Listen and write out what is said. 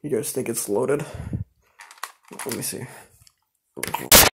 You guys think it's loaded? Let me see.